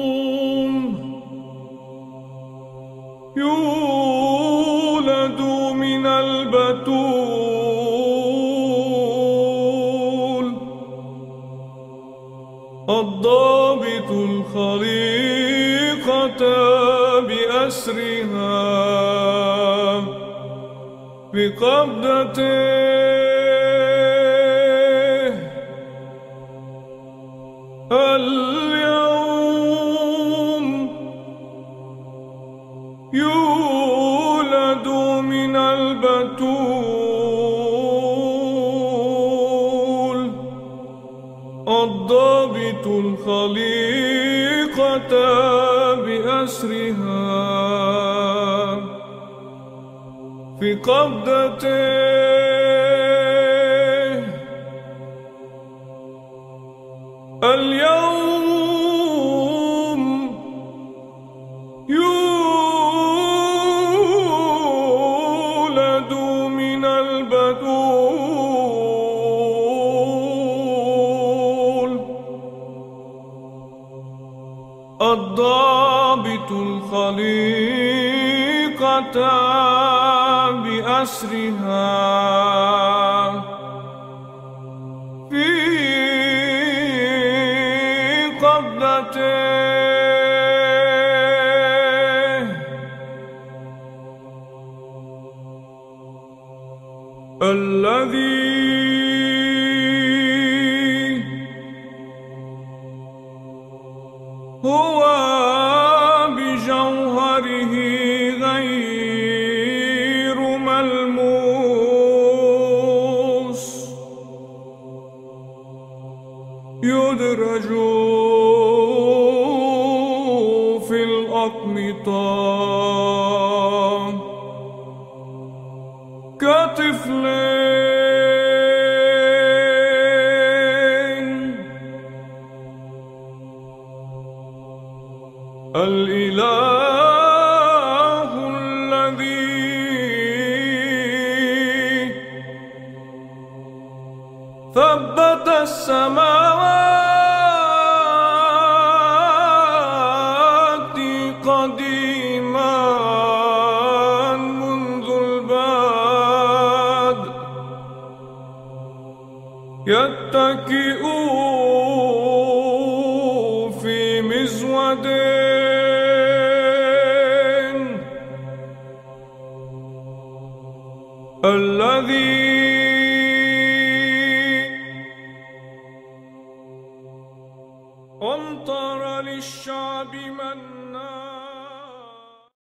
اليوم يولد من البتول الضابط الخليقة بأسرها بقبضته يولد من البتول. الضابط الخليقة بأسرها. في قبضته من البتول الضابط الخليقة بأسرها. الذي هو بجوهره غير ملموس يدرج الأقمطان كطفلين. الإله الذي ثبت السماوات يتكئ في مزود. الذي أمطر للشعب منا